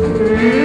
Amen.